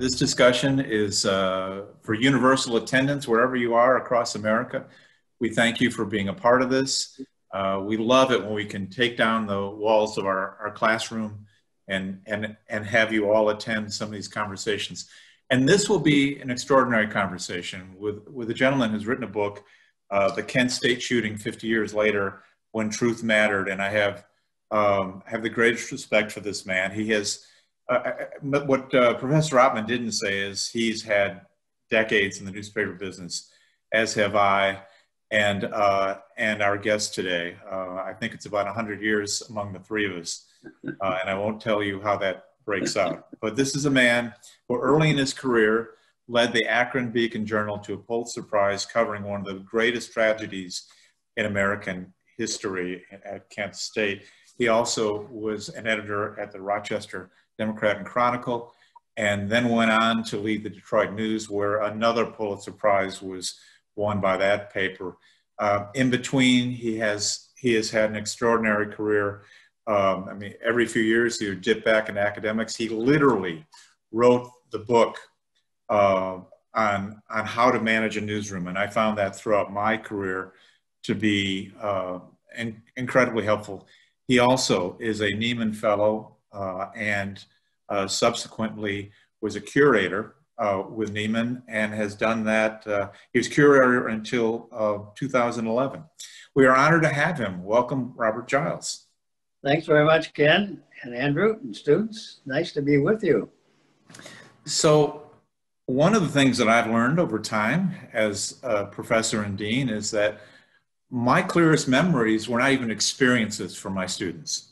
this discussion is uh, for universal attendance wherever you are across America. We thank you for being a part of this. Uh, we love it when we can take down the walls of our, our classroom and, and, and have you all attend some of these conversations. And this will be an extraordinary conversation with, with a gentleman who's written a book, uh, The Kent State Shooting 50 Years Later, When Truth Mattered. And I have, um, have the greatest respect for this man. He has, uh, uh what uh, Professor Ottman didn't say is he's had decades in the newspaper business, as have I, and, uh, and our guest today. Uh, I think it's about 100 years among the three of us. and I won't tell you how that breaks out. But this is a man who early in his career led the Akron Beacon Journal to a Pulitzer Prize covering one of the greatest tragedies in American history at Kent State. He also was an editor at the Rochester Democrat and Chronicle, and then went on to lead the Detroit News, where another Pulitzer Prize was won by that paper. Uh, in between, he has he has had an extraordinary career um, I mean, every few years he would dip back in academics. He literally wrote the book uh, on, on how to manage a newsroom. And I found that throughout my career to be uh, in, incredibly helpful. He also is a Nieman Fellow and uh, subsequently was a curator uh, with Nieman and has done that. Uh, he was curator until 2011. We are honored to have him. Welcome, Robert Giles. Thanks very much, Ken and Andrew and students. Nice to be with you. So one of the things that I've learned over time as a professor and dean is that my clearest memories were not even experiences for my students.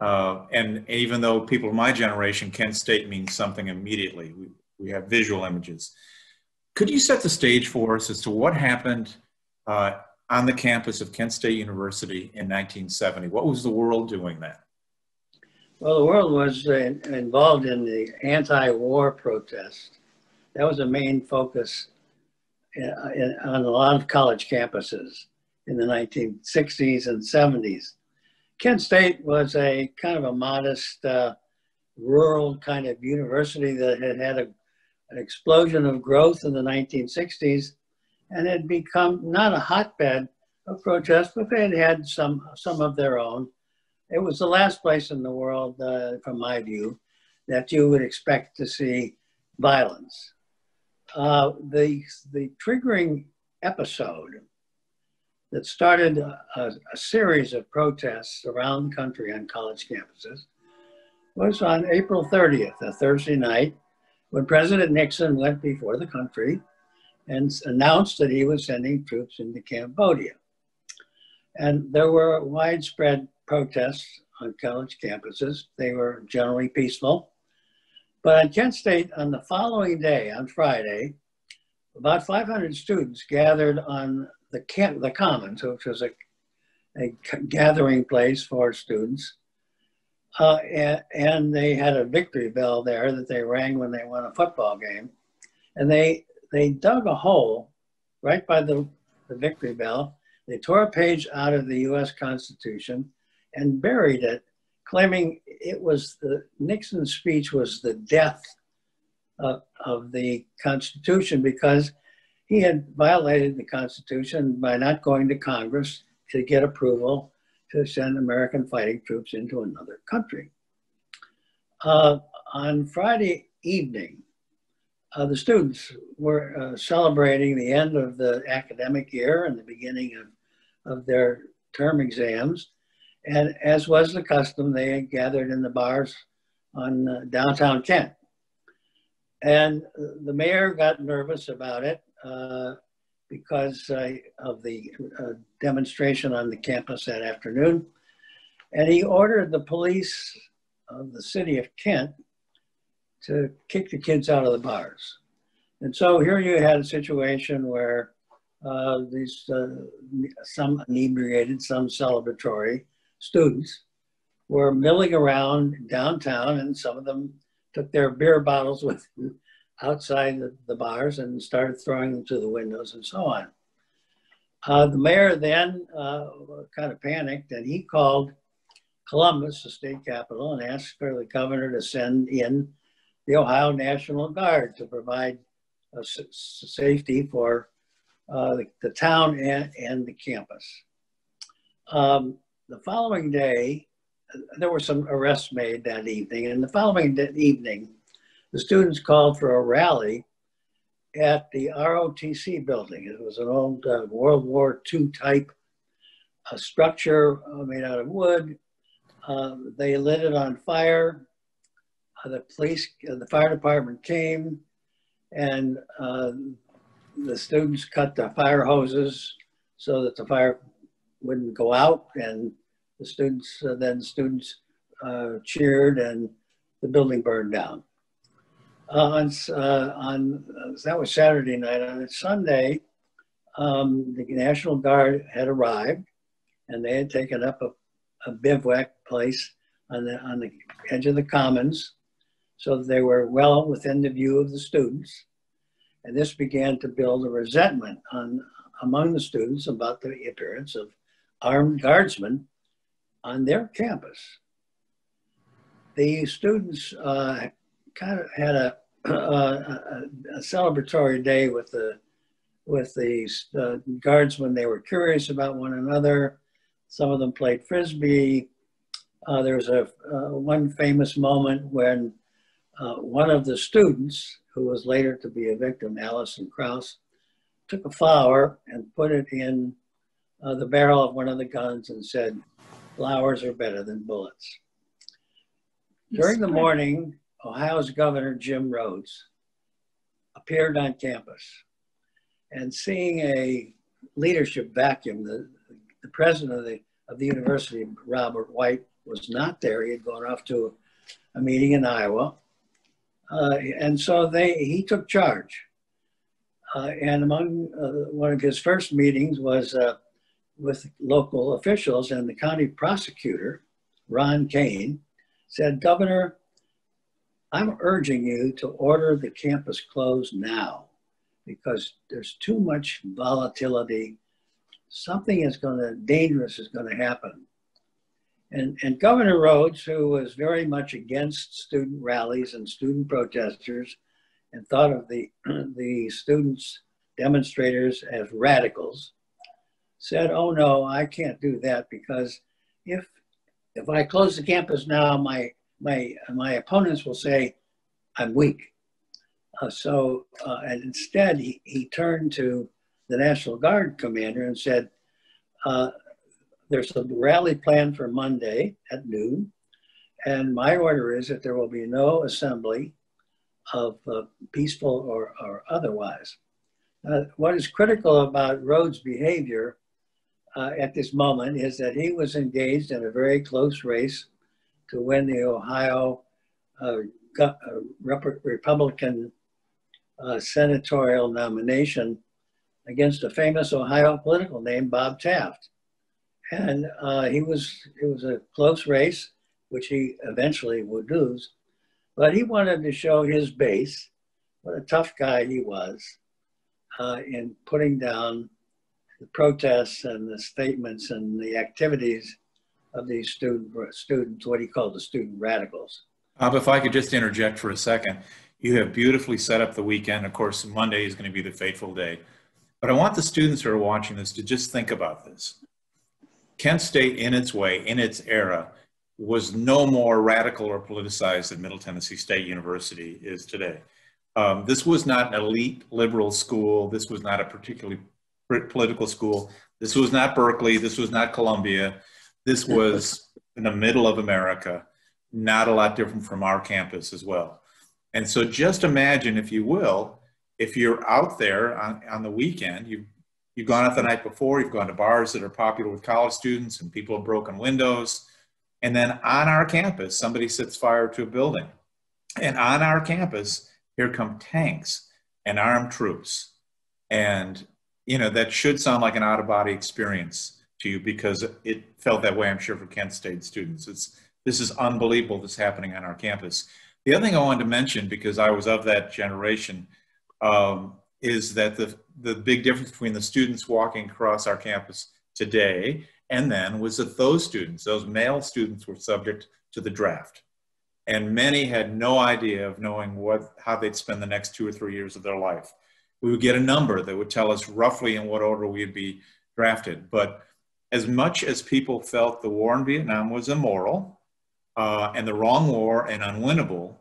Uh, and even though people of my generation, Kent State means something immediately. We, we have visual images. Could you set the stage for us as to what happened uh, on the campus of Kent State University in 1970. What was the world doing then? Well, the world was uh, involved in the anti-war protest. That was a main focus in, uh, in, on a lot of college campuses in the 1960s and 70s. Kent State was a kind of a modest uh, rural kind of university that had had a, an explosion of growth in the 1960s and had become not a hotbed of protest, but they had had some, some of their own. It was the last place in the world, uh, from my view, that you would expect to see violence. Uh, the, the triggering episode that started a, a, series of protests around the country on college campuses was on April 30th, a Thursday night, when President Nixon went before the country and announced that he was sending troops into Cambodia. And there were widespread protests on college campuses. They were generally peaceful. But at Kent State, on the following day, on Friday, about 500 students gathered on the, camp, the Commons, which was a, a gathering place for students. Uh, and, and, they had a victory bell there that they rang when they won a football game. And they they dug a hole right by the, the victory bell. They tore a page out of the US Constitution and buried it, claiming it was the Nixon's speech was the death of, of the Constitution because he had violated the Constitution by not going to Congress to get approval to send American fighting troops into another country. Uh, on Friday evening, uh, the students were uh, celebrating the end of the academic year and the beginning of, of their term exams. And as was the custom, they gathered in the bars on uh, downtown Kent. And the mayor got nervous about it uh, because of the uh, demonstration on the campus that afternoon. And he ordered the police of the city of Kent to kick the kids out of the bars. And so here you had a situation where uh, these uh, some inebriated, some celebratory students were milling around downtown, and some of them took their beer bottles with them outside the, the bars and started throwing them to the windows and so on. Uh, the mayor then uh, kind of panicked and he called Columbus, the state capital, and asked for the governor to send in the Ohio National Guard to provide uh, safety for uh, the, the, town and, and the campus. Um, the following day, there were some arrests made that evening, and the following evening, the students called for a rally at the ROTC building. It was an old uh, World War II type uh, structure uh, made out of wood. Um, they lit it on fire. Uh, the police, uh, the fire department came, and uh, the students cut the fire hoses so that the fire wouldn't go out. And the students, then students cheered, and the building burned down. On on that was Saturday night. On Sunday, um, the National Guard had arrived, and they had taken up a, a bivouac place on the on the edge of the commons so they were well within the view of the students. And this began to build a resentment on, among the students about the appearance of armed guardsmen on their campus. The students uh, kind of had a, a, a, a, celebratory day with the with the uh, guardsmen. They were curious about one another. Some of them played frisbee. Uh, there was a uh, one famous moment when uh, one of the students, who was later to be a victim, Allison Krause, took a flower and put it in uh, the barrel of one of the guns and said, flowers are better than bullets. During the morning, Ohio's Governor Jim Rhodes appeared on campus and seeing a leadership vacuum, the, the president of the, of the university, Robert White, was not there. He had gone off to a meeting in Iowa. Uh, and so they, he took charge. Uh, and among uh, one of his first meetings was uh, with local officials and the county prosecutor, Ron Kane, said, Governor, I'm urging you to order the campus closed now because there's too much volatility. Something is going to, dangerous is going to happen. And, and Governor Rhodes, who was very much against student rallies and student protesters and thought of the, the students, demonstrators as radicals, said, oh no, I can't do that because if, if I close the campus now, my, my, my opponents will say I'm weak. Uh, so, uh, and instead he, he turned to the National Guard commander and said, uh, there's a rally planned for Monday at noon. And my order is that there will be no assembly of uh, peaceful or, or otherwise. Uh, what is critical about Rhodes' behavior uh, at this moment is that he was engaged in a very close race to win the Ohio uh, uh, Republican uh, senatorial nomination against a famous Ohio political name, Bob Taft. And uh, he was it was a close race, which he eventually would lose, but he wanted to show his base, what a tough guy he was, uh, in putting down the protests and the statements and the activities of these student students, what he called the student radicals. If I could just interject for a second, you have beautifully set up the weekend. Of course, Monday is going to be the fateful day. But I want the students who are watching this to just think about this. Kent State, in its way, in its era, was no more radical or politicized than Middle Tennessee State University is today. Um, this was not an elite liberal school. This was not a particularly political school. This was not Berkeley. This was not Columbia. This was in the middle of America, not a lot different from our campus as well. And so just imagine, if you will, if you're out there on, on the weekend, you You've gone out the night before, you've gone to bars that are popular with college students and people have broken windows. And then on our campus, somebody sets fire to a building. And on our campus, here come tanks and armed troops. And, you know, that should sound like an out of body experience to you because it felt that way, I'm sure, for Kent State students. It's, this is unbelievable that's happening on our campus. The other thing I wanted to mention, because I was of that generation, um, is that the, the big difference between the students walking across our campus today and then was that those students, those male students, were subject to the draft. and many had no idea of knowing what how they'd spend the next two or three years of their life. We would get a number that would tell us roughly in what order we'd be drafted. But as much as people felt the war in Vietnam was immoral uh, and the wrong war and unwinnable,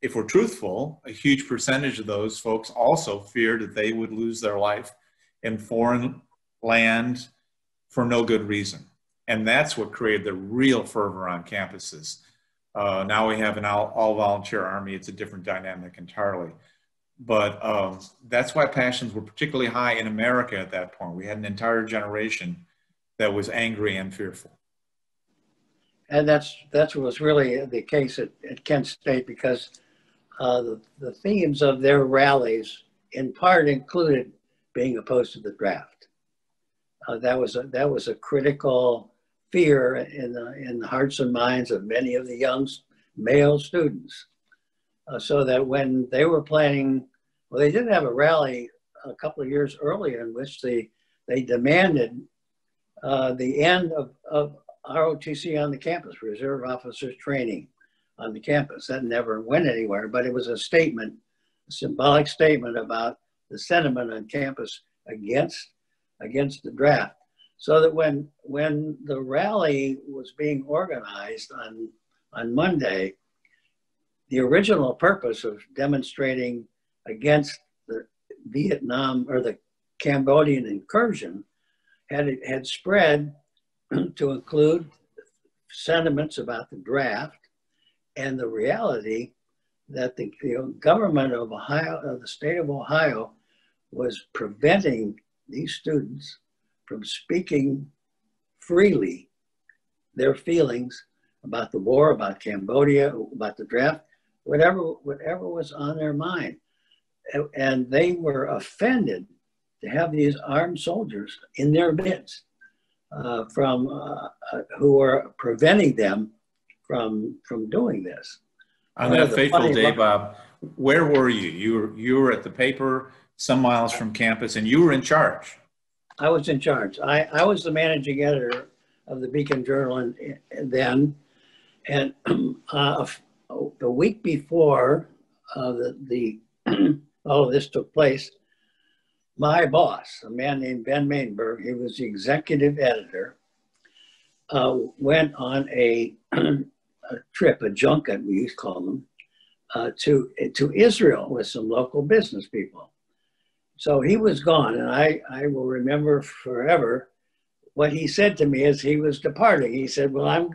if we're truthful, a huge percentage of those folks also feared that they would lose their life in foreign land for no good reason. And that's what created the real fervor on campuses. Uh, now we have an all, all, volunteer army. It's a different dynamic entirely. But um, that's why passions were particularly high in America at that point. We had an entire generation that was angry and fearful. And that's that's what was really the case at, at Kent State because uh, the, the themes of their rallies in part included being opposed to the draft. Uh, that was a, that was a critical fear in the, in the hearts and minds of many of the young male students. Uh, so that when they were planning, well, they did have a rally a couple of years earlier in which they, they demanded uh, the end of, of ROTC on the campus, Reserve Officers Training on the campus. That never went anywhere, but it was a statement, a symbolic statement about the sentiment on campus against, against the draft. So that when, when the rally was being organized on, on Monday, the original purpose of demonstrating against the Vietnam or the Cambodian incursion had, it had spread to include sentiments about the draft and the reality that the you know, government of Ohio, of the state of Ohio, was preventing these students from speaking freely their feelings about the war, about Cambodia, about the draft, whatever, whatever was on their mind. And they were offended to have these armed soldiers in their midst uh, from uh, uh who are preventing them from from doing this. On One that fateful day, Bob, where were you? You were you were at the paper, some miles from campus, and you were in charge. I was in charge. I, I was the managing editor of the Beacon Journal and, and then, and uh, the week before uh, the, the all of this took place, my boss, a man named Ben Maidenburg, he was the executive editor, uh, went on a, a, trip, a junket, we used to call them, uh, to, to Israel with some local business people. So he was gone, and I, I will remember forever what he said to me as he was departing. He said, "Well, I'm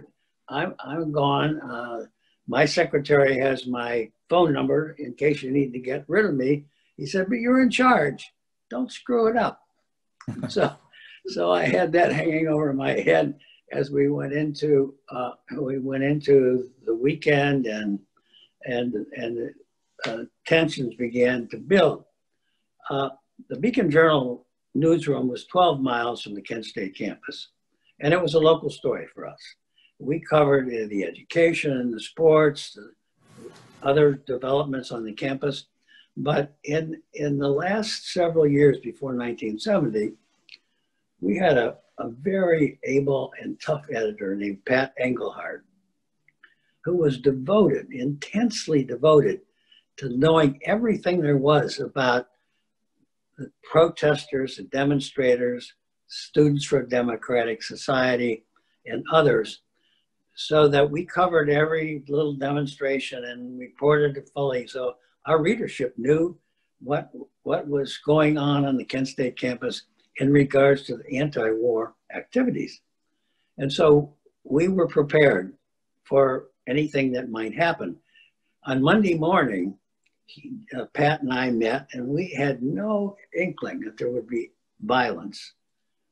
I'm I'm gone. Uh, my secretary has my phone number in case you need to get rid of me." He said, "But you're in charge. Don't screw it up." so, so I had that hanging over my head as we went into uh, we went into the weekend and and and uh, tensions began to build. Uh, the Beacon Journal newsroom was 12 miles from the Kent State campus, and it was a local story for us. We covered the education, the sports, the other developments on the campus. But in, in the last several years before 1970, we had a, a very able and tough editor named Pat Engelhard, who was devoted, intensely devoted to knowing everything there was about the protesters, the demonstrators, Students for a Democratic Society, and others, so that we covered every little demonstration and reported it fully. So our readership knew what, what was going on on the Kent State campus in regards to the anti-war activities. And so we were prepared for anything that might happen. On Monday morning, he, uh, Pat and I met, and we had no inkling that there would be violence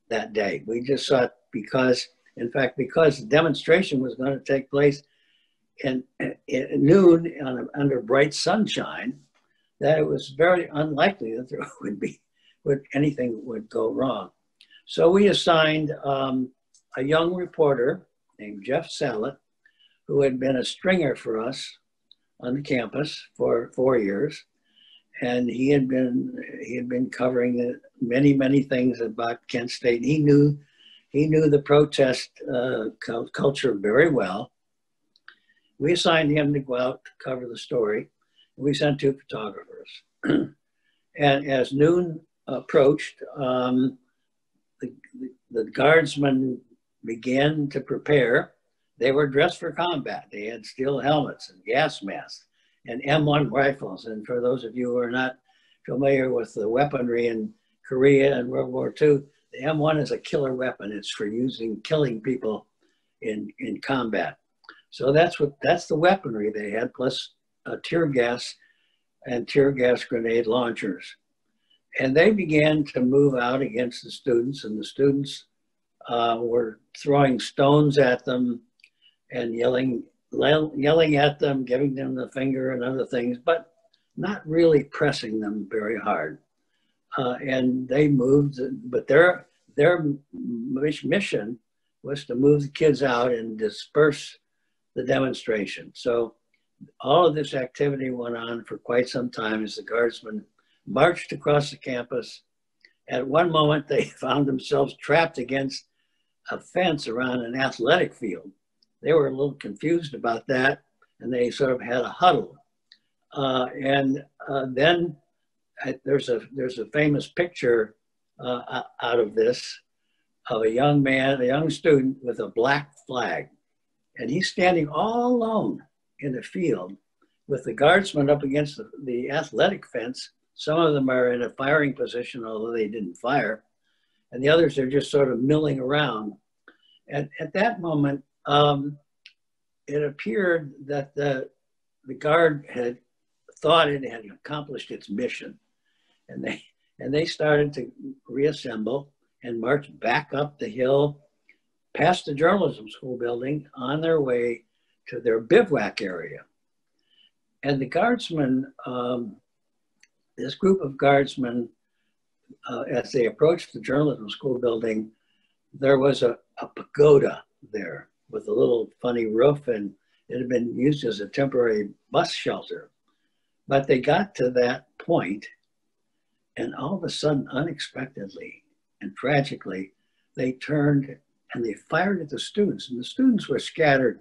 that day. We just thought because, in fact, because the demonstration was going to take place in, in noon on, under bright sunshine, that it was very unlikely that there would be would anything would go wrong. So we assigned um, a young reporter named Jeff Sallot, who had been a stringer for us on the campus for four years, and he had been he had been covering many many things about Kent State. He knew he knew the protest uh, culture very well, we assigned him to go out to cover the story. We sent two photographers. and as noon approached, um, the, the, guardsmen began to prepare. They were dressed for combat. They had steel helmets and gas masks and M1 rifles. And for those of you who are not familiar with the weaponry in Korea and World War II, the M1 is a killer weapon. It's for using, killing people in, in combat. So that's what that's the weaponry they had, plus uh, tear gas and tear gas grenade launchers. And they began to move out against the students, and the students uh, were throwing stones at them and yelling, yelling at them, giving them the finger and other things, but not really pressing them very hard. Uh, and they moved, but their their mission was to move the kids out and disperse the demonstration. So all of this activity went on for quite some time as the guardsmen marched across the campus. At one moment, they found themselves trapped against a fence around an athletic field. They were a little confused about that, and they sort of had a huddle. Uh, and uh, then uh, there's a there's a famous picture uh, out of this of a young man, a young student with a black flag, and he's standing all alone in the field with the guardsmen up against the, the athletic fence. Some of them are in a firing position, although they didn't fire, and the others are just sort of milling around. And at that moment, um, it appeared that the, the guard had thought it had accomplished its mission, and they and they started to reassemble and march back up the hill past the journalism school building on their way to their bivouac area. And the guardsmen, um, this group of guardsmen, uh, as they approached the journalism school building, there was a, a pagoda there with a little funny roof, and it had been used as a temporary bus shelter. But they got to that point, and all of a sudden, unexpectedly and tragically, they turned and they fired at the students, and the students were scattered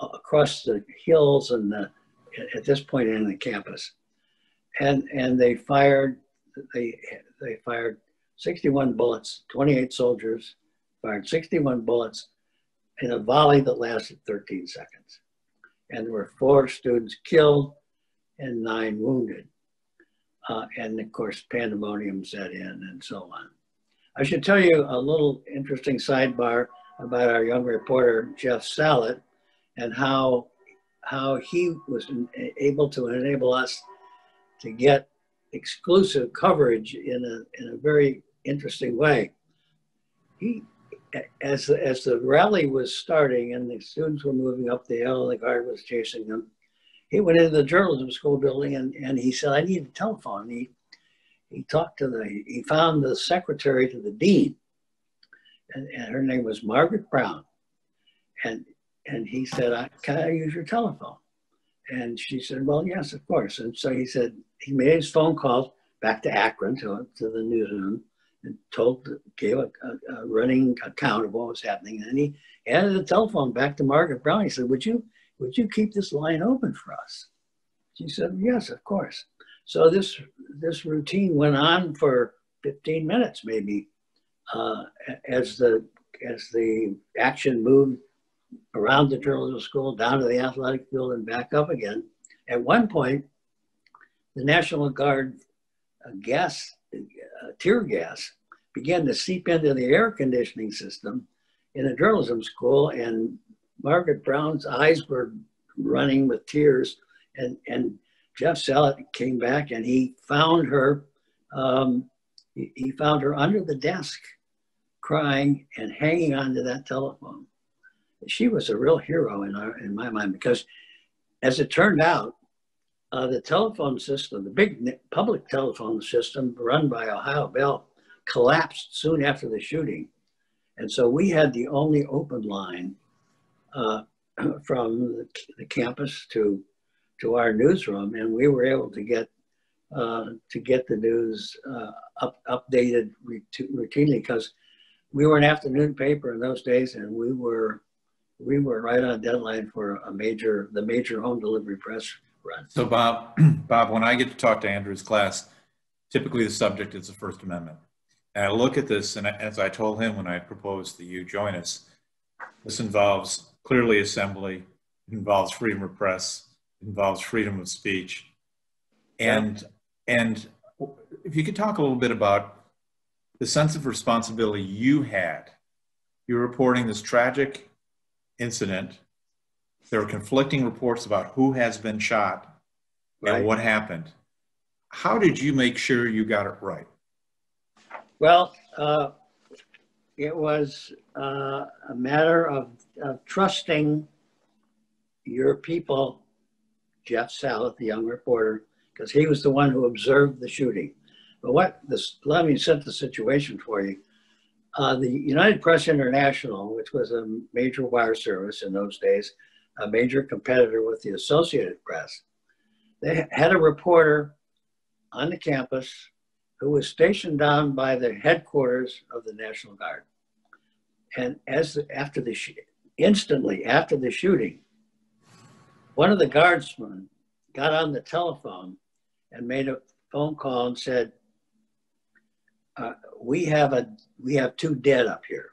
across the hills and the, at this point in the campus. And, and they fired, they, they fired 61 bullets, 28 soldiers fired 61 bullets in a volley that lasted 13 seconds. And there were four students killed and nine wounded. Uh, and of course, pandemonium set in and so on. I should tell you a little interesting sidebar about our young reporter, Jeff Sallot, and how, how he was able to enable us to get exclusive coverage in a, in a very interesting way. He, as, as the rally was starting and the students were moving up the hill, and the guard was chasing them, he went into the journalism school building and, and he said, I need a telephone. He, he talked to the, he found the secretary to the dean and, and her name was Margaret Brown. And and he said, I, Can I use your telephone? And she said, Well, yes, of course. And so he said, he made his phone calls back to Akron to, to the newsroom and told, gave a, a, a, running account of what was happening. And he handed the telephone back to Margaret Brown. He said, Would you, would you keep this line open for us? She said, Yes, of course. So this, this routine went on for 15 minutes, maybe, uh, as the as the action moved around the journalism school, down to the athletic field, and back up again. At one point, the National Guard uh, gas, uh, tear gas, began to seep into the air conditioning system in a journalism school, and Margaret Brown's eyes were running with tears, and and Jeff Sallot came back and he found her. Um, he, he found her under the desk, crying and hanging onto that telephone she was a real hero in our in my mind because, as it turned out, uh, the telephone system, the big public telephone system run by Ohio Bell, collapsed soon after the shooting, and so we had the only open line uh, from the, the, campus to to our newsroom, and we were able to get uh, to get the news uh, up, updated routinely because we were an afternoon paper in those days, and we were we were right on deadline for a major, the major home delivery press run. So Bob, Bob, when I get to talk to Andrew's class, typically the subject is the First Amendment. And I look at this, and as I told him when I proposed that you join us, this involves clearly assembly, involves freedom of press, involves freedom of speech. And, and if you could talk a little bit about the sense of responsibility you had. You're reporting this tragic incident. There are conflicting reports about who has been shot Right. and what happened. How did you make sure you got it right? Well, uh, it was uh, a matter of, of trusting your people, Jeff Sallot, the young reporter, because he was the one who observed the shooting. But what this, let me set the situation for you. Uh, the United Press International, which was a major wire service in those days, a major competitor with the Associated Press, they had a reporter on the campus who was stationed down by the headquarters of the National Guard. And as the, after the instantly after the shooting, one of the guardsmen got on the telephone and made a phone call and said, uh, "We have a we have two dead up here.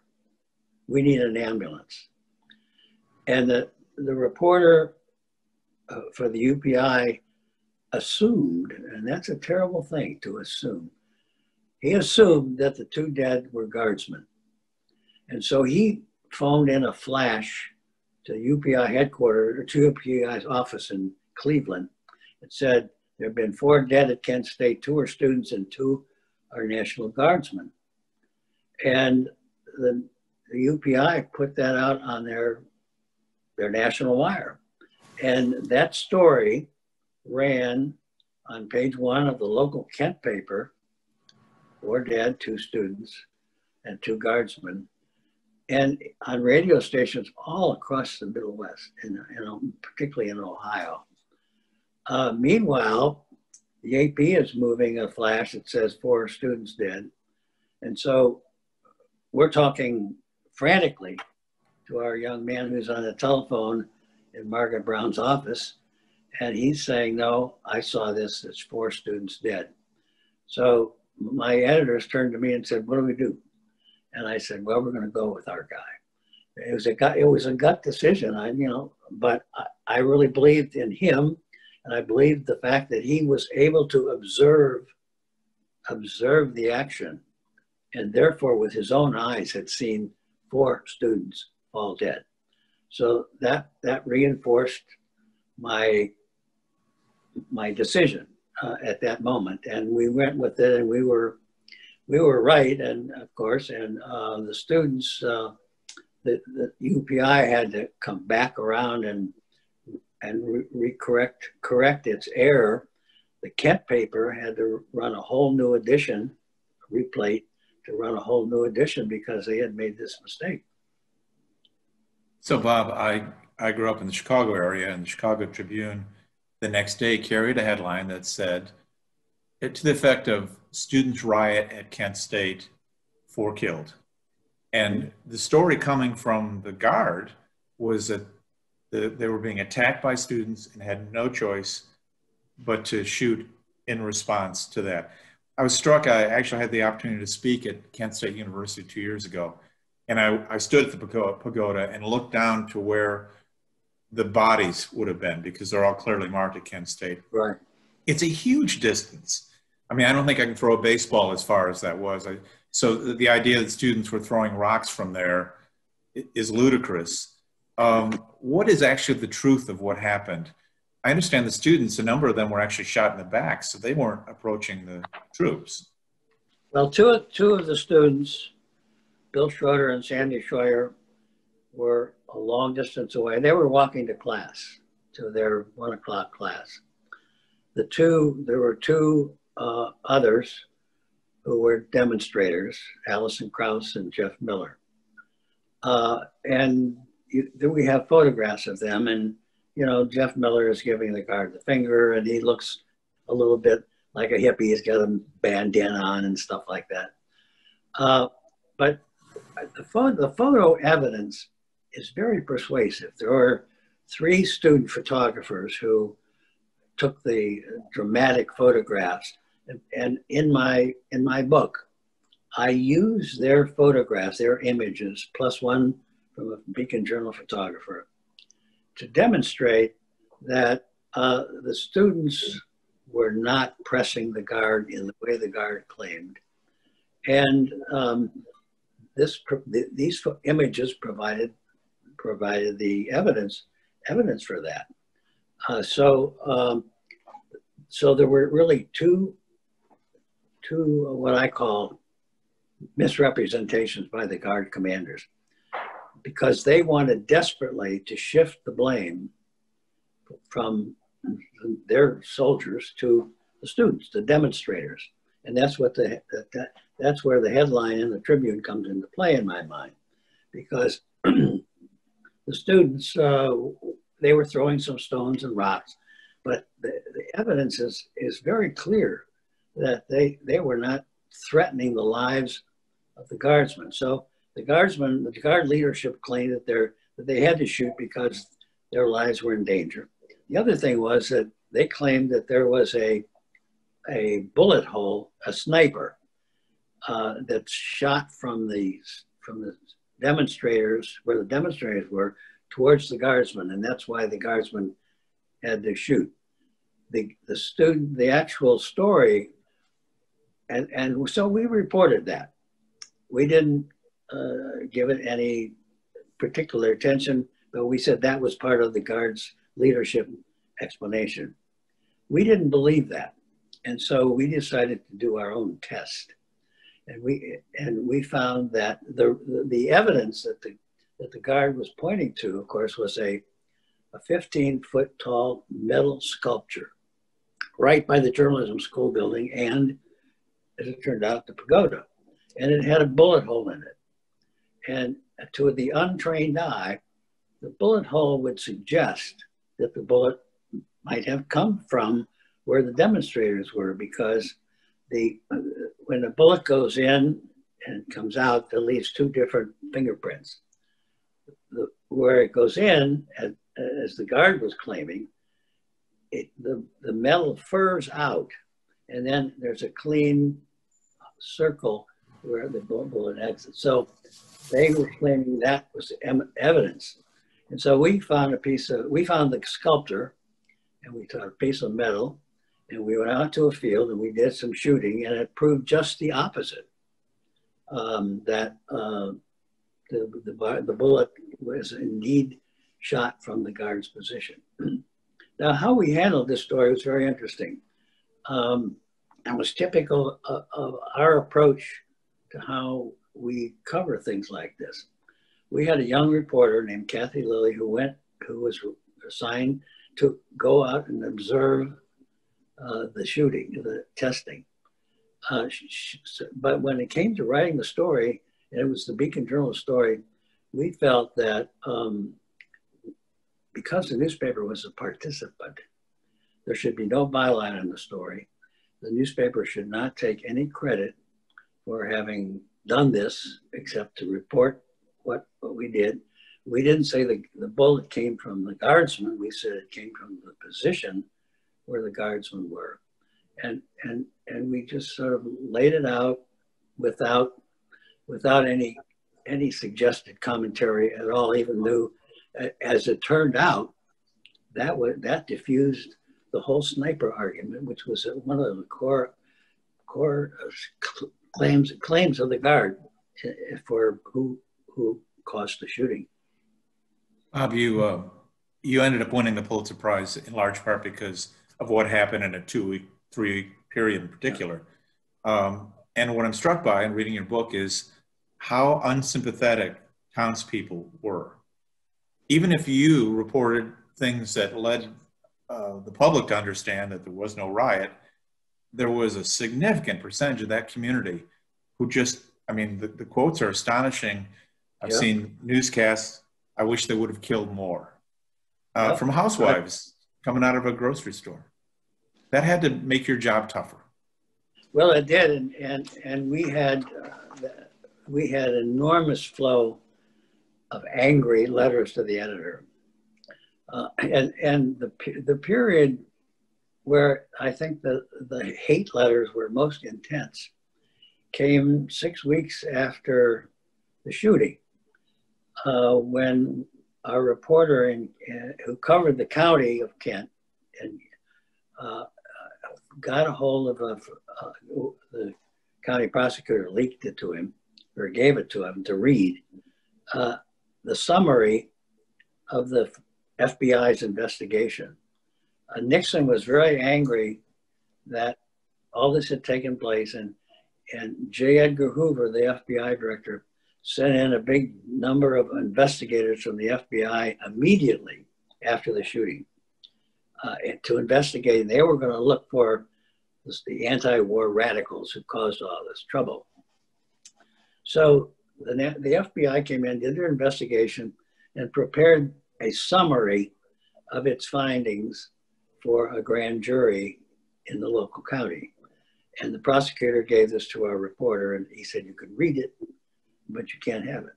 We need an ambulance." And the the reporter uh, for the UPI assumed, and that's a terrible thing to assume. He assumed that the two dead were guardsmen. And so he phoned in a flash to UPI headquarters, to UPI's office in Cleveland, It said, There have been four dead at Kent State, two are students and two are National Guardsmen. And the, the UPI put that out on their, their national wire. And that story ran on page one of the local Kent paper, four dead, two students, and two guardsmen, and on radio stations all across the Middle West, and particularly in Ohio. Uh, meanwhile, the AP is moving a flash that says four students dead. And so we're talking frantically to our young man who's on the telephone in Margaret Brown's office and he's saying, no, I saw this, it's four students dead. So my editors turned to me and said, what do we do? And I said, well, we're going to go with our guy. It was a gut, it was a gut decision, I, you know, but I, I really believed in him. And I believed the fact that he was able to observe, observe the action and therefore with his own eyes had seen four students fall dead. So that, that reinforced my my decision uh, at that moment, and we went with it, and we were we were right, and of course, and uh, the students, uh, the, the UPI had to come back around and and re- correct its error. The Kent paper had to run a whole new edition, replate to run a whole new edition because they had made this mistake. So, Bob, I I grew up in the Chicago area, and the Chicago Tribune the next day carried a headline that said, it to the effect of students riot at Kent State, four killed. And the story coming from the guard was that the, they were being attacked by students and had no choice but to shoot in response to that. I was struck, I actually had the opportunity to speak at Kent State University two years ago. And I, I stood at the pagoda and looked down to where the bodies would have been because they're all clearly marked at Kent State. Right. It's a huge distance. I mean, I don't think I can throw a baseball as far as that was. I, so the idea that students were throwing rocks from there is ludicrous. Um, what is actually the truth of what happened? I understand the students, a number of them were actually shot in the back, so they weren't approaching the troops. Well, two, two of the students, Bill Schroeder and Sandy Scheuer, were a long distance away. They were walking to class, to their one o'clock class. The two, there were two uh, others who were demonstrators, Allison Krause and Jeff Miller. Uh, and you, we have photographs of them, and you know, Jeff Miller is giving the guard the finger, and he looks a little bit like a hippie. He's got a bandana on and stuff like that. Uh, but the photo, the photo evidence is very persuasive. There were three student photographers who took the dramatic photographs, and, in my in my book, I use their photographs, their images, plus one from a Beacon Journal photographer, to demonstrate that uh, the students were not pressing the guard in the way the guard claimed. And um, this, these images provided, provided the evidence, evidence for that. Uh, so, um, so there were really two, two what I call misrepresentations by the guard commanders because they wanted desperately to shift the blame from their soldiers to the students, the demonstrators. And that's what the that, that's where the headline in the Tribune comes into play in my mind, because the students uh, they were throwing some stones and rocks, but the, the evidence is is very clear that they they were not threatening the lives of the guardsmen. So the guardsmen, the guard leadership claimed that, they're, that they had to shoot because their lives were in danger. The other thing was that they claimed that there was a, a bullet hole, a sniper, uh, that shot from the, from the demonstrators, where the demonstrators were, towards the guardsmen, and that's why the guardsmen had to shoot. The, the student, the actual story, and, and so we reported that. We didn't uh, give it any particular attention, but we said that was part of the guards' leadership explanation. We didn't believe that. And so we decided to do our own test. And we, and we found that the, the evidence that the, that the guard was pointing to, of course, was a, a 15 foot tall metal sculpture right by the journalism school building and, as it turned out, the pagoda. And it had a bullet hole in it. And to the untrained eye, the bullet hole would suggest that the bullet might have come from where the demonstrators were because the when the bullet goes in and comes out, it leaves two different fingerprints. The, where it goes in, as, as the guard was claiming, it, the, the metal furs out, and then there's a clean circle where the bullet exits. So they were claiming that was evidence. And so we found a piece of, we found the sculptor and we took a piece of metal and we went out to a field and we did some shooting and it proved just the opposite. Um, that uh, the, the, the bullet was indeed shot from the guard's position. now, how we handled this story was very interesting. Um, and was typical of, of our approach to how we cover things like this. We had a young reporter named Kathy Lilly who went, who was assigned to go out and observe uh, the shooting, the testing. Uh, she, but when it came to writing the story, and it was the Beacon Journal story, we felt that um, because the newspaper was a participant, there should be no byline in the story. The newspaper should not take any credit for having done this except to report what, what we did. We didn't say the, the bullet came from the guardsman. We said it came from the position where the guardsmen were. And, and, and we just sort of laid it out without, without any, any suggested commentary at all, even though, as it turned out, that, was, that diffused the whole sniper argument, which was one of the core, core uh, claims claims of the guard for who who caused the shooting. Bob, you uh, you ended up winning the Pulitzer Prize in large part because of what happened in a two week, three week period in particular. Um, and what I'm struck by in reading your book is how unsympathetic townspeople were. Even if you reported things that led uh, the public to understand that there was no riot, there was a significant percentage of that community who just, I mean, the, the quotes are astonishing. I've yeah. seen newscasts. I wish they would have killed more uh, yeah. from housewives coming out of a grocery store. That had to make your job tougher. Well, it did, and and, and we had uh, we had enormous flow of angry letters to the editor. Uh, and and the, the period where I think the, the hate letters were most intense came six weeks after the shooting, uh, when a reporter in, who covered the county of Kent and uh, got a hold of a, uh, the county prosecutor leaked it to him or gave it to him to read uh, the summary of the FBI's investigation. Uh, Nixon was very angry that all this had taken place, and and J. Edgar Hoover, the FBI director, sent in a big number of investigators from the FBI immediately after the shooting uh, to investigate. And they were going to look for the anti-war radicals who caused all this trouble. So the, the FBI came in, did their investigation, and prepared a summary of its findings for a grand jury in the local county. And the prosecutor gave this to our reporter, and he said, You can read it, but you can't have it.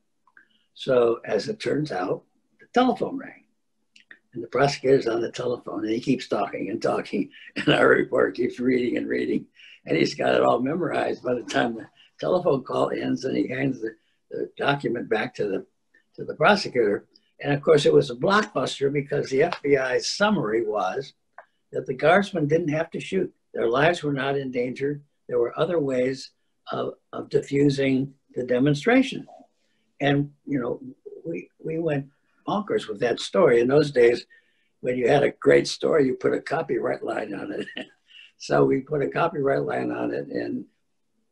So, as it turns out, the telephone rang. And the prosecutor's on the telephone, and he keeps talking and talking. And our reporter keeps reading and reading. And he's got it all memorized by the time the telephone call ends and he hands the, the document back to the, to the prosecutor. And of course, it was a blockbuster because the FBI's summary was that the guardsmen didn't have to shoot. Their lives were not in danger. There were other ways of, of diffusing the demonstration. And, you know, we, we went bonkers with that story. In those days, when you had a great story, you put a copyright line on it. so we put a copyright line on it, and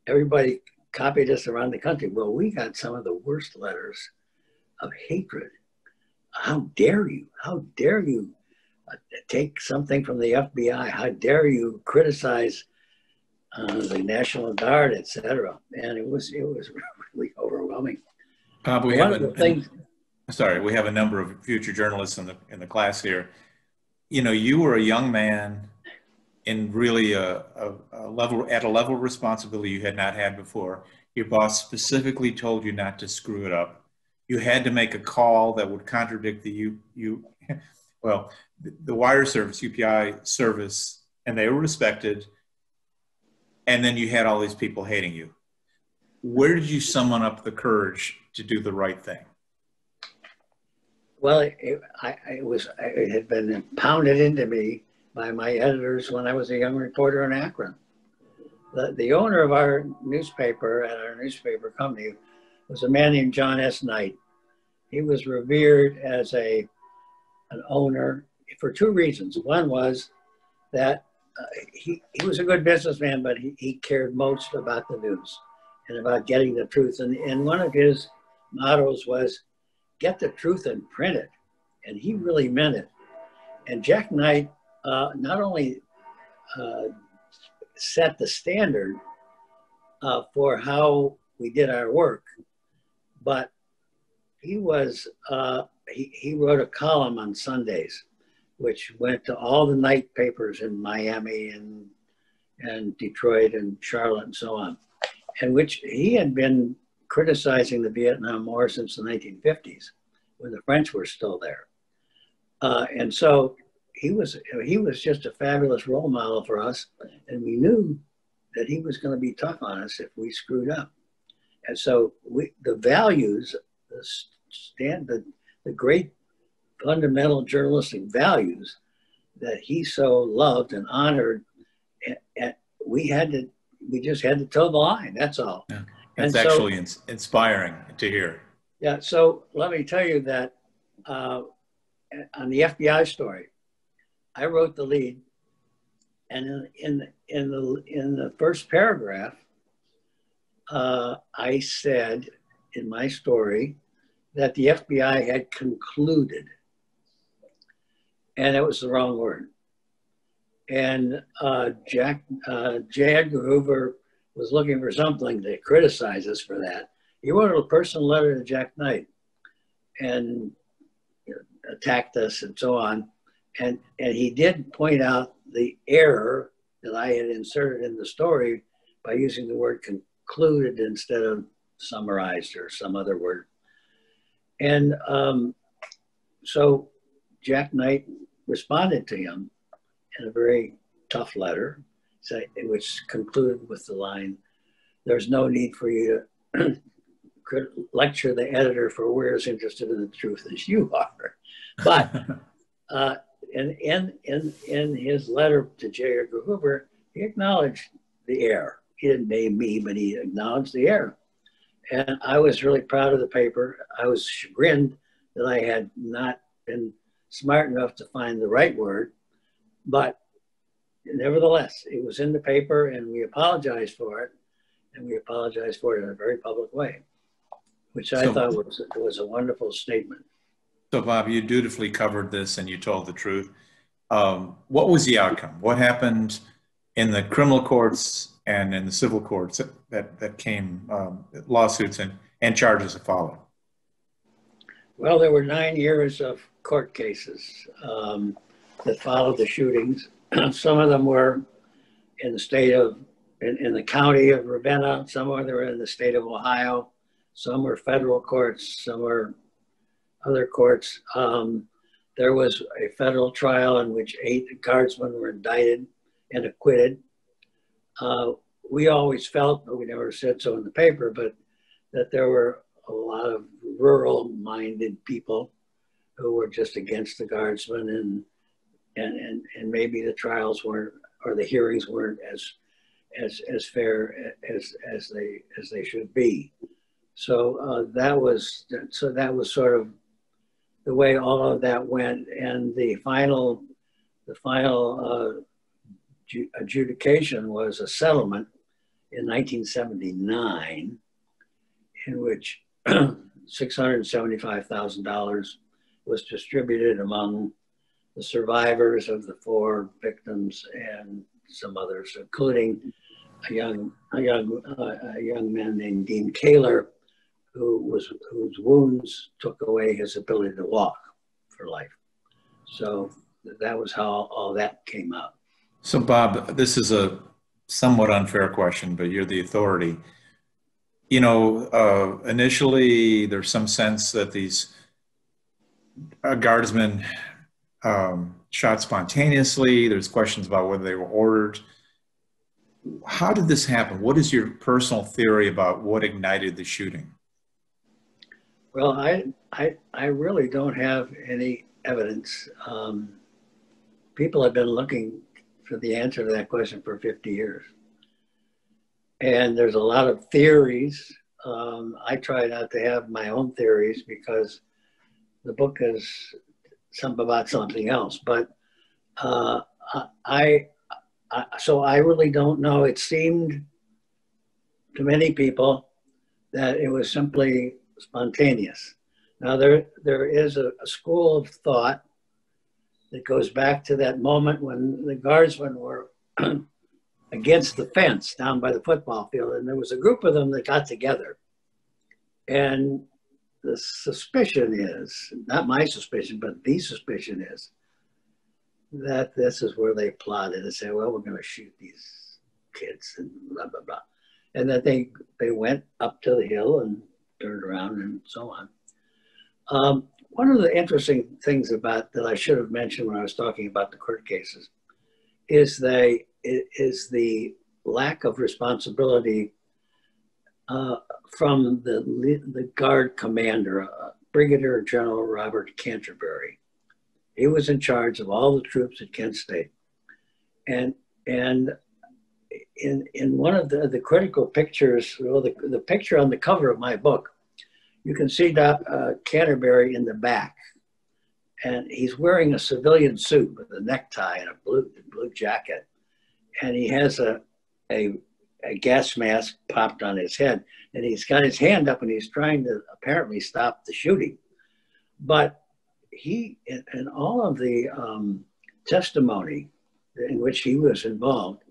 everybody copied us around the country. Well, we got some of the worst letters of hatred. How dare you? How dare you uh, take something from the FBI? How dare you criticize uh, the National Guard, etc.? And it was it was really overwhelming. Bob, we One have a, things, sorry, we have a number of future journalists in the in the class here. You know, you were a young man in really a, a, a, level at a level of responsibility you had not had before. Your boss specifically told you not to screw it up. You had to make a call that would contradict the you you well the, wire service UPI service, and they were respected. And then you had all these people hating you. Where did you summon up the courage to do the right thing? Well, it, I, it was it had been pounded into me by my editors when I was a young reporter in Akron. The, the owner of our newspaper at our newspaper company was a man named John S. Knight. He was revered as a an owner for two reasons. One was that uh, he, he was a good businessman, but he, he cared most about the news and about getting the truth. And, and one of his mottos was, get the truth and print it. And he really meant it. And Jack Knight uh, not only uh, set the standard uh, for how we did our work, but he was uh, he, he wrote a column on Sundays, which went to all the Knight papers in Miami and and Detroit and Charlotte and so on, and which he had been criticizing the Vietnam War since the 1950s, when the French were still there. Uh, and so he was he was just a fabulous role model for us, and we knew that he was going to be tough on us if we screwed up. And so we, the values, the stand, the, the great fundamental journalistic values that he so loved and honored, and, and we had to, we just had to toe the line. That's all. Yeah. It's and actually so, inspiring to hear. Yeah. So let me tell you that uh, on the FBI story, I wrote the lead, and in in, in the in the first paragraph, uh, I said in my story that the FBI had concluded, and that was the wrong word. And uh, Jack uh, J. Edgar Hoover was looking for something to criticize us for that. He wrote a personal letter to Jack Knight and you know, attacked us and so on and and he did point out the error that I had inserted in the story by using the word concluded instead of summarized or some other word. And um, so Jack Knight responded to him in a very tough letter, which concluded with the line, there's no need for you to lecture the editor for we're as interested in the truth as you are. But uh, in, in, in, in his letter to J. Edgar Hoover, he acknowledged the error. He didn't name me, but he acknowledged the error. And I was really proud of the paper. I was chagrined that I had not been smart enough to find the right word, but nevertheless, it was in the paper and we apologized for it. And we apologized for it in a very public way, which I so, thought was, was a wonderful statement. So, Bob, you dutifully covered this and you told the truth. Um, what was the outcome? What happened in the criminal courts and in the civil courts that, that, came, um, lawsuits and, and charges that followed? Well, there were nine years of court cases um, that followed the shootings. Some of them were in the state of, in, in the county of Ravenna. Some of them were in the state of Ohio. Some were federal courts. Some were other courts. Um, there was a federal trial in which eight guardsmen were indicted and acquitted. Uh, we always felt, but we never said so in the paper, but that there were a lot of rural minded people who were just against the guardsmen and, and, and, and maybe the trials weren't, or the hearings weren't as, as, as fair as, as they, as they should be. So uh, that was, so that was sort of the way all of that went. And the final, the final uh, adjudication was a settlement in 1979 in which $675,000 was distributed among the survivors of the four victims and some others, including a young, a young, uh, a young man named Dean Kahler, who was whose wounds took away his ability to walk for life. So that was how all that came out. So, Bob, this is a somewhat unfair question, but you're the authority you know, uh, initially there's some sense that these uh, guardsmen um, shot spontaneously. There's questions about whether they were ordered. How did this happen? What is your personal theory about what ignited the shooting? Well, I, I, I really don't have any evidence. Um, people have been looking for the answer to that question for 50 years. And there's a lot of theories. Um, I try not to have my own theories because the book is some about something else. But uh, I, I, so I really don't know. It seemed to many people that it was simply spontaneous. Now there, there is a, a school of thought that goes back to that moment when the guardsmen were against the fence down by the football field. And there was a group of them that got together. And the suspicion is, not my suspicion, but the suspicion is that this is where they plotted and said, well, we're going to shoot these kids and blah, blah, blah. And that they, they went up to the hill and turned around and so on. Um, one of the interesting things about that I should have mentioned when I was talking about the court cases is they is the lack of responsibility uh, from the, the guard commander, uh, Brigadier General Robert Canterbury. He was in charge of all the troops at Kent State. And, and in, in one of the, the critical pictures, well, the, the picture on the cover of my book, you can see that, uh, Canterbury in the back. And he's wearing a civilian suit with a necktie and a blue, blue jacket and he has a, a, a gas mask popped on his head, and he's got his hand up and he's trying to apparently stop the shooting. But he, in, in all of the um, testimony in which he was involved,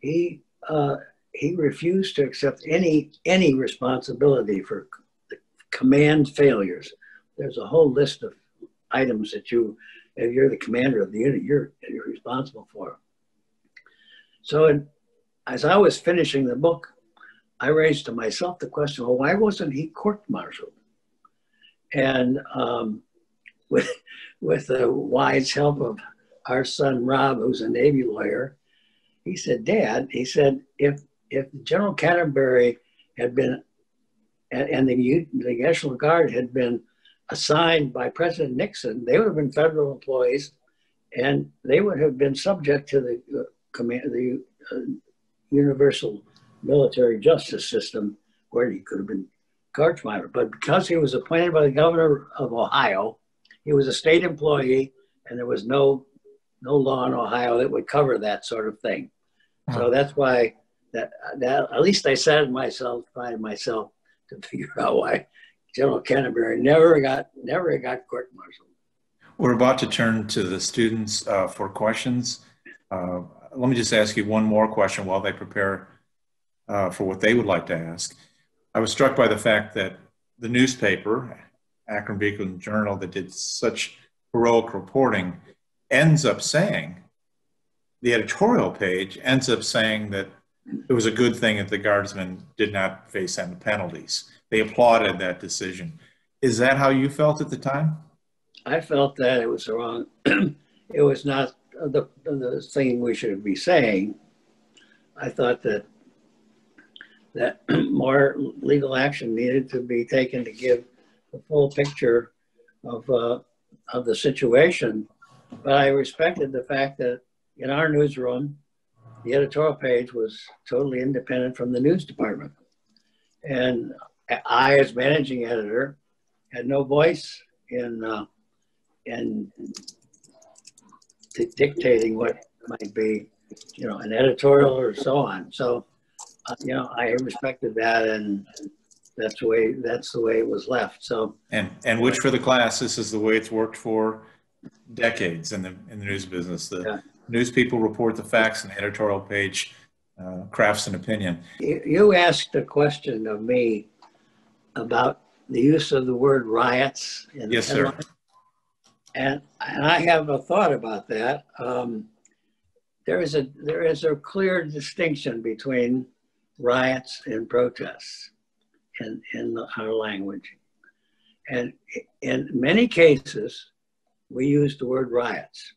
he uh, he refused to accept any any responsibility for command failures. There's a whole list of items that you, if you're the commander of the unit, you're, you're responsible for. So it, as I was finishing the book, I raised to myself the question, well, why wasn't he court-martialed? And um, with, with the wise help of our son Rob, who's a Navy lawyer, he said, Dad, he said, if if General Canterbury had been and, and the, the National Guard had been assigned by President Nixon, they would have been federal employees, and they would have been subject to the uh, command, the uh, universal military justice system, where he could have been guard commander. But because he was appointed by the governor of Ohio, he was a state employee, and there was no no law in Ohio that would cover that sort of thing. So that's why that, that at least I said myself, find myself to figure out why General Canterbury never got never got court martialed. We're about to turn to the students uh, for questions. Uh, let me just ask you one more question while they prepare uh, for what they would like to ask. I was struck by the fact that the newspaper, Akron Beacon Journal, that did such heroic reporting, ends up saying, the editorial page ends up saying that it was a good thing that the guardsmen did not face any penalties. They applauded that decision. Is that how you felt at the time? I felt that it was wrong. it was not the, the thing we should be saying. I thought that that more legal action needed to be taken to give the full picture of uh, of the situation. But I respected the fact that in our newsroom, the editorial page was totally independent from the news department. And I, as managing editor, had no voice in, uh, in dictating what might be, you know, an editorial or so on. So, uh, you know, I respected that and that's the way, that's the way it was left. So, and, and which for the class, this is the way it's worked for decades in the, in the news business. The, yeah news people report the facts and the editorial page uh, crafts an opinion. You asked a question of me about the use of the word riots. In yes, sir. And, and I have a thought about that. Um, there is a there is a clear distinction between riots and protests in in our language, and in many cases, we use the word riots.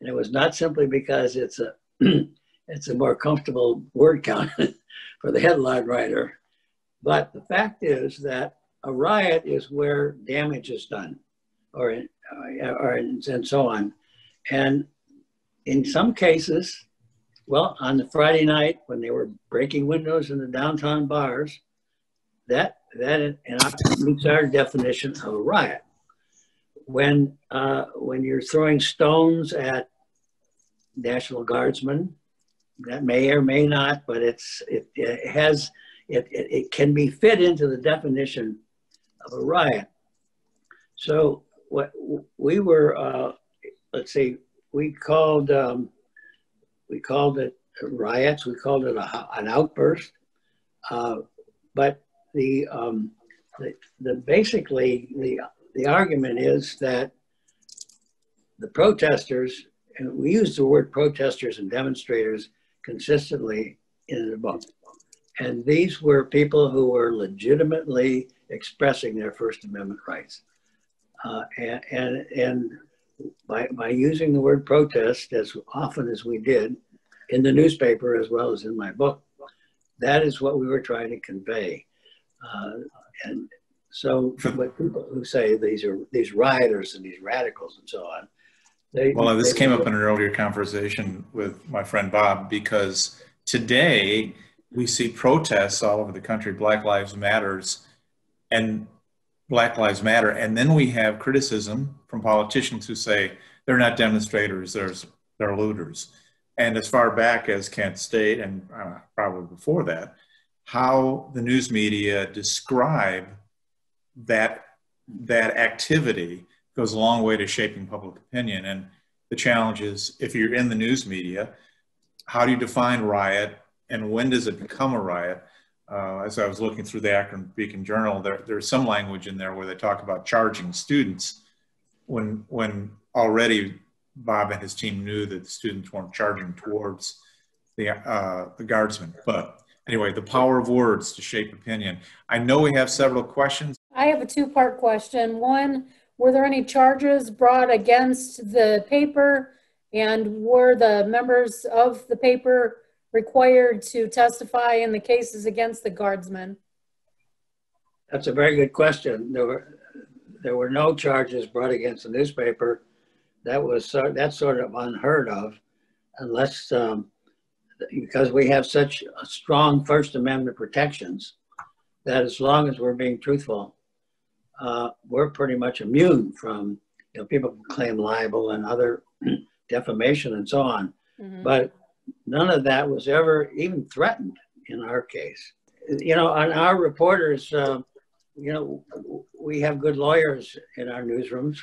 And it was not simply because it's a it's a more comfortable word count for the headline writer, but the fact is that a riot is where damage is done, or uh, or and so on, and in some cases, well, on the Friday night when they were breaking windows in the downtown bars, that that meets our definition of a riot when uh, when you're throwing stones at National Guardsmen, that may or may not, but it's it, it has it, it, it can be fit into the definition of a riot. So what we were, uh, let's see, we called um, we called it riots. We called it a, an outburst. Uh, but the, um, the the basically the the argument is that the protesters, and we use the word protesters and demonstrators consistently in the book. And these were people who were legitimately expressing their First Amendment rights. Uh, and, and, and by, by using the word protest as often as we did in the newspaper as well as in my book, that is what we were trying to convey. Uh, and so what people who say these are these rioters and these radicals and so on. They, well, this came up in an earlier conversation with my friend Bob because today we see protests all over the country, Black Lives Matters, and Black Lives Matter, and then we have criticism from politicians who say they're not demonstrators, they're, they're looters. And as far back as Kent State and uh, probably before that, how the news media describe that that activity goes a long way to shaping public opinion. And the challenge is if you're in the news media, how do you define riot and when does it become a riot? Uh, as I was looking through the Akron Beacon Journal, there, there's some language in there where they talk about charging students when, when already Bob and his team knew that the students weren't charging towards the, uh, the guardsmen. But anyway, the power of words to shape opinion. I know we have several questions. I have a two-part question. One, were there any charges brought against the paper? And were the members of the paper required to testify in the cases against the guardsmen? That's a very good question. There were, there were no charges brought against the newspaper. That was, so- that's sort of unheard of unless, um, because we have such strong First Amendment protections that as long as we're being truthful, uh, we're pretty much immune from, you know, people claim libel and other defamation and so on. Mhm. But none of that was ever even threatened in our case. You know, on our reporters, uh, you know, we have good lawyers in our newsrooms,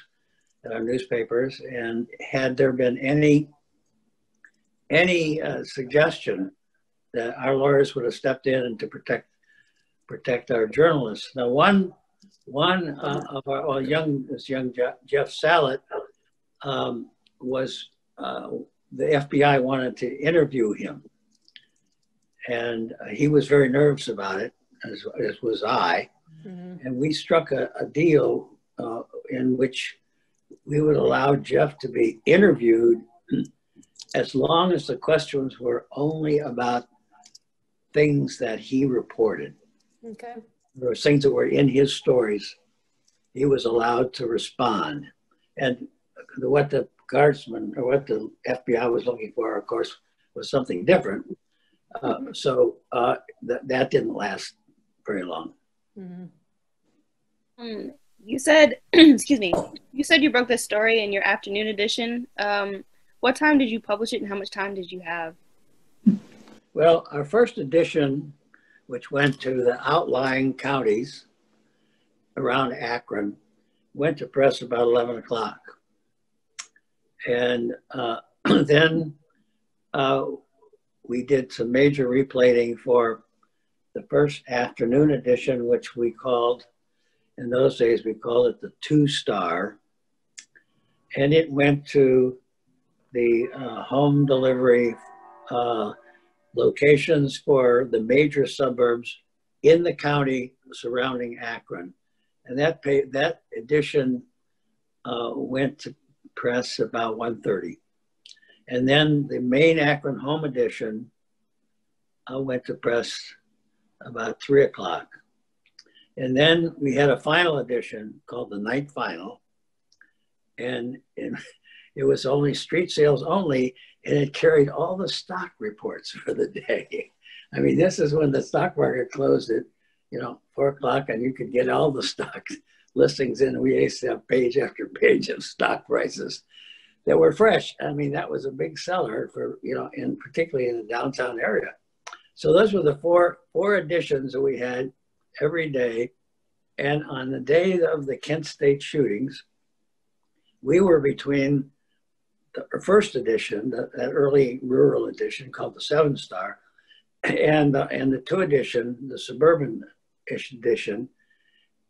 in our newspapers, and had there been any any uh, suggestion that our lawyers would have stepped in and to protect protect our journalists. Now, one one uh, of our young this young Je- Jeff Sallot um, was uh, the FBI wanted to interview him, and uh, he was very nervous about it, as, as was I. Mhm. And we struck a, a deal uh, in which we would allow Jeff to be interviewed as long as the questions were only about things that he reported. Okay. There were things that were in his stories. He was allowed to respond. And the, what the guardsman or what the FBI was looking for, of course, was something different. Uh, so uh, that, that didn't last very long. Mhm. Um, you said, excuse me, you said you broke this story in your afternoon edition. Um, what time did you publish it and how much time did you have? Well, our first edition, which went to the outlying counties around Akron, went to press about 11 o'clock. And uh, then uh, we did some major replating for the first afternoon edition, which we called, in those days, we called it the two star. And it went to the uh, home delivery uh, locations for the major suburbs in the county surrounding Akron. And that pay, that edition uh, went to press about 1.30. And then the main Akron home edition uh, went to press about three o'clock. And then we had a final edition called the night final. And it, it was only street sales only, and it carried all the stock reports for the day. I mean, this is when the stock market closed at, you know, four o'clock, and you could get all the stock listings in. We used to have page after page of stock prices that were fresh. I mean, that was a big seller for, you know, and particularly in the downtown area. So those were the four four editions that we had every day. And on the day of the Kent State shootings, we were between the first edition, that, that early rural edition called the Seven Star, and uh, and the two edition, the suburban edition,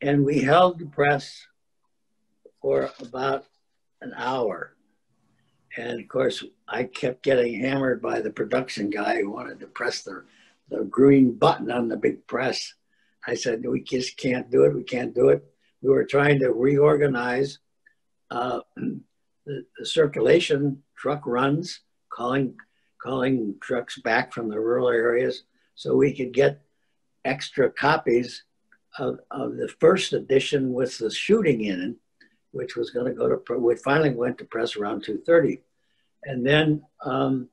and we held the press for about an hour. And of course, I kept getting hammered by the production guy who wanted to press the, the green button on the big press. I said, we just can't do it. We can't do it. We were trying to reorganize uh, the, the circulation truck runs, calling calling trucks back from the rural areas so we could get extra copies of, of the first edition with the shooting in it, which was going to go to, we finally went to press around 2.30. And then, um,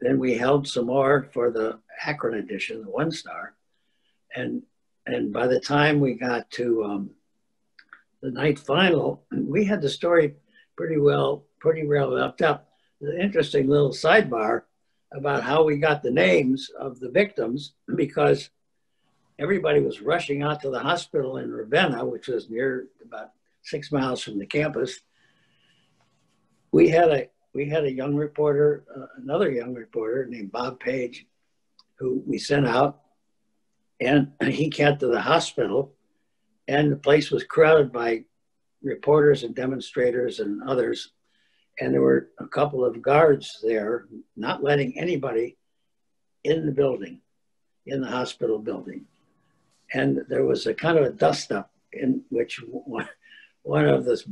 then we held some more for the Akron edition, the one star. And, and by the time we got to um, the night final, we had the story pretty well, pretty well wrapped up. The interesting little sidebar about how we got the names of the victims because everybody was rushing out to the hospital in Ravenna, which was near about six miles from the campus. We had a we had a young reporter, uh, another young reporter named Bob Page, who we sent out, and he got to the hospital, and the place was crowded by reporters and demonstrators and others. And there were a couple of guards there, not letting anybody in the building, in the hospital building. And there was a kind of a dust up in which one, of the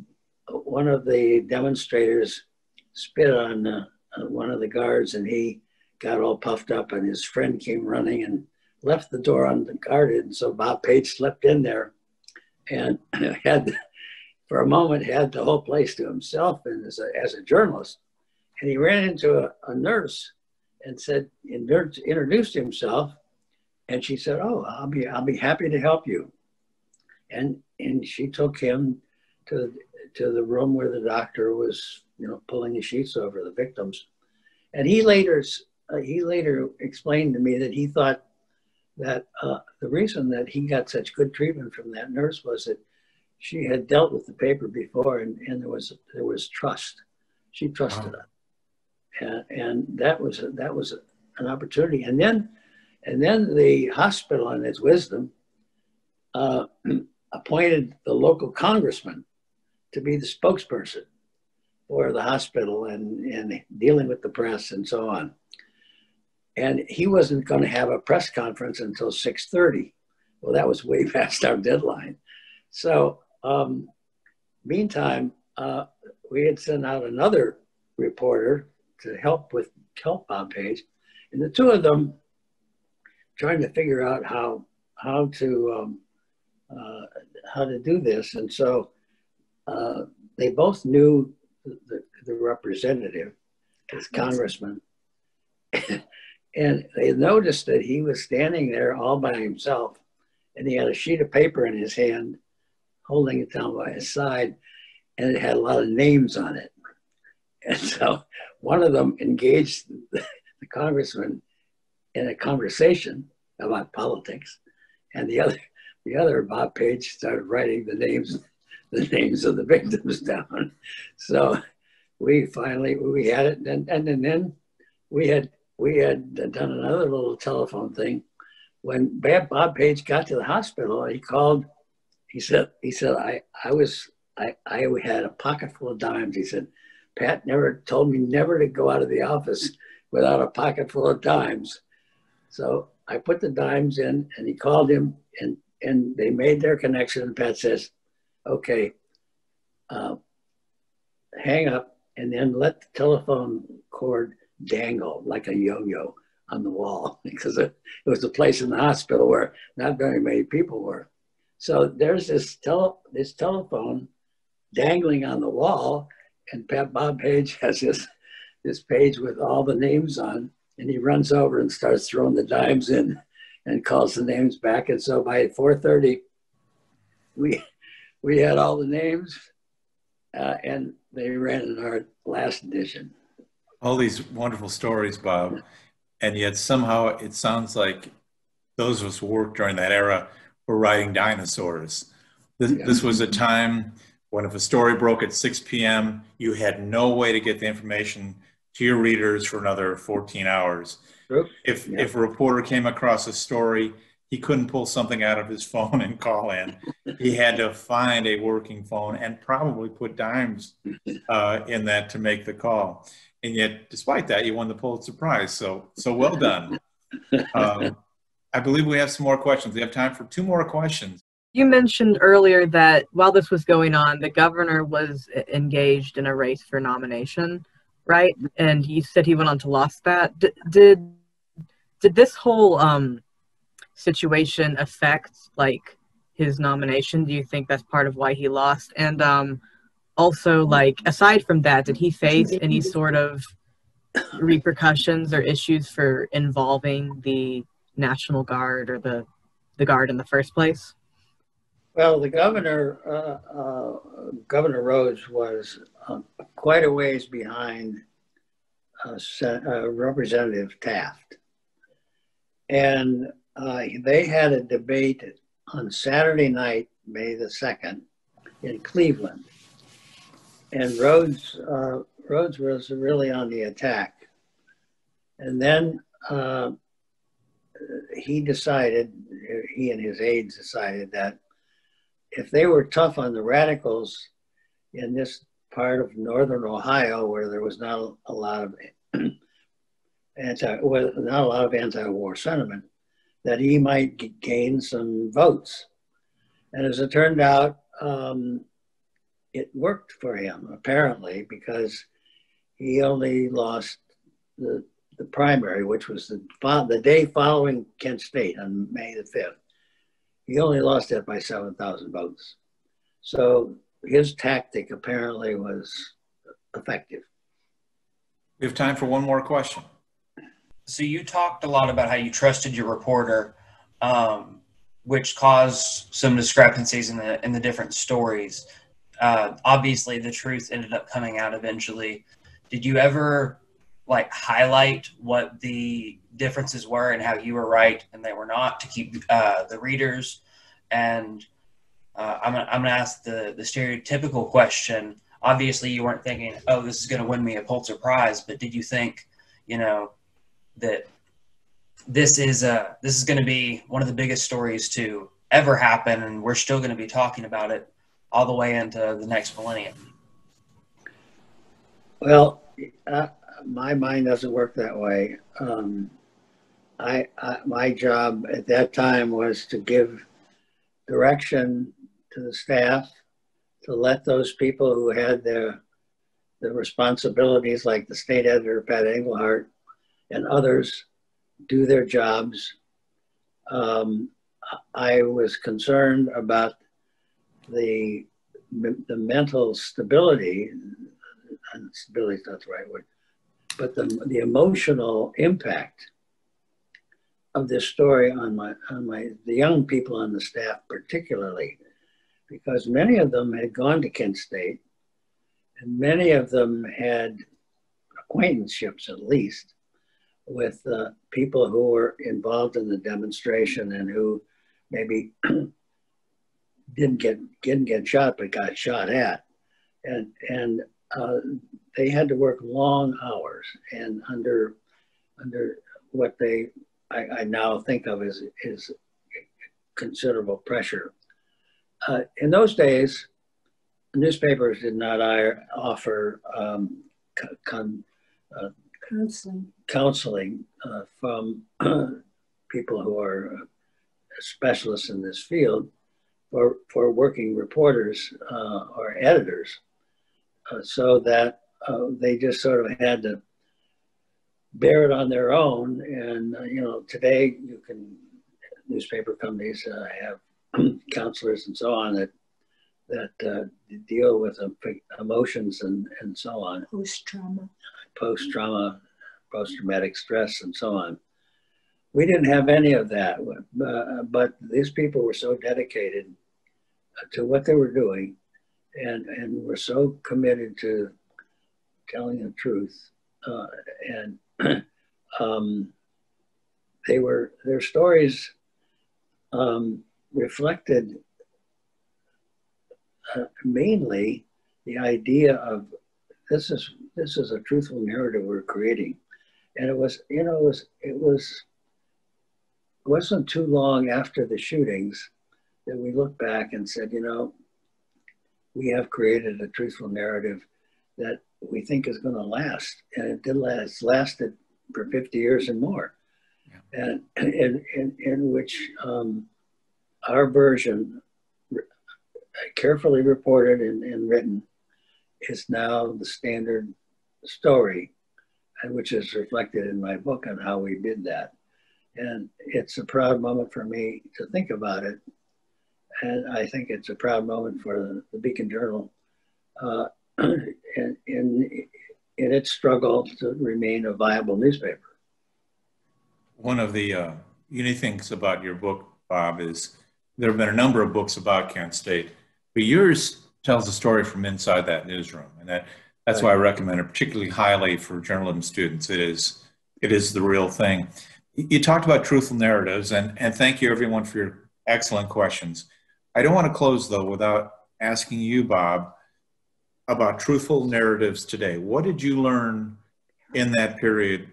one of the demonstrators spit on uh, one of the guards, and he got all puffed up, and his friend came running and left the door unguarded. And so Bob Page slipped in there and had, for a moment, had the whole place to himself and as a, as a journalist. And he ran into a, a nurse and said, introduced himself. And she said, "Oh, I'll be I'll be happy to help you." And and she took him to to the room where the doctor was, you know, pulling the sheets over the victims. And he later uh, he later explained to me that he thought that uh, the reason that he got such good treatment from that nurse was that she had dealt with the paper before and, and there was there was trust. She trusted wow. and, and that was a, that was a, an opportunity. And then and then the hospital, in its wisdom, uh, appointed the local congressman to be the spokesperson for the hospital and, and dealing with the press and so on and he wasn't going to have a press conference until 6.30 well that was way past our deadline so um, meantime uh, we had sent out another reporter to help with help bob page and the two of them trying to figure out how how to um, uh, how to do this and so uh, they both knew the, the representative this congressman And they noticed that he was standing there all by himself and he had a sheet of paper in his hand, holding it down by his side, and it had a lot of names on it. And so one of them engaged the congressman in a conversation about politics, and the other, the other Bob Page started writing the names, the names of the victims down. So we finally we had it, and and, and then we had we had done another little telephone thing. When Bob Page got to the hospital, he called. He said, "He said I I was I I had a pocket full of dimes." He said, "Pat never told me never to go out of the office without a pocket full of dimes." So I put the dimes in, and he called him, and and they made their connection. And Pat says, "Okay, uh, hang up, and then let the telephone cord dangle like a yo-yo on the wall because it, it was a place in the hospital where not very many people were. So there's this tele, this telephone dangling on the wall, and Pat Bob Page has this this page with all the names on, and he runs over and starts throwing the dimes in, and calls the names back. And so by 4:30, we we had all the names, uh, and they ran in our last edition all these wonderful stories, Bob, and yet somehow it sounds like those of us who worked during that era were riding dinosaurs. This, yeah. this was a time when if a story broke at 6 p.m., you had no way to get the information to your readers for another 14 hours. If, yeah. if a reporter came across a story, he couldn't pull something out of his phone and call in. he had to find a working phone and probably put dimes uh, in that to make the call and yet despite that you won the pulitzer prize so so well done um, i believe we have some more questions. We have time for two more questions. You mentioned earlier that while this was going on the governor was engaged in a race for nomination right? And you said he went on to lost that D- did did this whole um situation affect like his nomination? Do you think that's part of why he lost? And um also like aside from that did he face any sort of repercussions or issues for involving the national guard or the the guard in the first place? Well the governor uh, uh, governor rhodes was uh, quite a ways behind uh, uh, representative taft. And uh, they had a debate on saturday night may the 2nd in cleveland. And Rhodes Rhodes was really on the attack, and then he decided he and his aides decided that if they were tough on the radicals in this part of northern Ohio where there was not a lot of anti well, not a lot of anti-war sentiment, that he might gain some votes. And as it turned out, um, it worked for him apparently because he only lost the, the primary, which was the, the day following Kent State on May the 5th. He only lost it by 7,000 votes. So his tactic apparently was effective. We have time for one more question. So you talked a lot about how you trusted your reporter, um, which caused some discrepancies in the in the different stories. Uh, obviously, the truth ended up coming out eventually. Did you ever like highlight what the differences were and how you were right and they were not to keep uh, the readers? And uh, I'm gonna, I'm gonna ask the the stereotypical question. Obviously, you weren't thinking, "Oh, this is to win me a Pulitzer Prize," but did you think, you know, that this is uh this is to be one of the biggest stories to ever happen, and we're still to be talking about it all the way into the next millennium? Well, uh, my mind doesn't work that way. Um, I, I, my job at that time was to give direction to the staff, to let those people who had their the responsibilities, like the state editor Pat Engelhart and others, do their jobs. Um, I was concerned about the the mental stability, stability is not the right word, but the, the emotional impact of this story on my on my the young people on the staff particularly, because many of them had gone to Kent State, and many of them had acquaintanceships at least with uh, people who were involved in the demonstration and who maybe didn't get didn't get shot but got shot at, and and uh, they had to work long hours and under under what they I, I now think of as is considerable pressure. Uh, in those days, newspapers did not offer um, con, uh, counseling, counseling uh, from people who are specialists in this field for, for working reporters uh, or editors so that uh, they just sort of had to bear it on their own. And, uh, you know, today you can, newspaper companies uh, have counselors and so on that, that uh, deal with emotions and, and so on. Post-trauma. Post-trauma, post-traumatic stress and so on. We didn't have any of that, uh, but these people were so dedicated to what they were doing and, and were so committed to telling the truth. Uh, and um, they were, their stories um, reflected uh, mainly the idea of this is this is a truthful narrative we're creating and it was you know it was it was wasn't too long after the shootings that we looked back and said, you know, we have created a truthful narrative that we think is going to last. And it did last, it's lasted for 50 years and more. Yeah. And in, in, in which um, our version, carefully reported and, and written, is now the standard story, and which is reflected in my book on how we did that. And it's a proud moment for me to think about it and I think it's a proud moment for the, the Beacon Journal uh, in, in, in its struggle to remain a viable newspaper. One of the uh, unique things about your book, Bob, is there have been a number of books about Kent State, but yours tells a story from inside that newsroom, and that that's why I recommend it particularly highly for journalism students. It is it is the real thing. You talked about truthful narratives, and and thank you everyone for your excellent questions. I don't want to close though without asking you, Bob, about truthful narratives today. What did you learn in that period?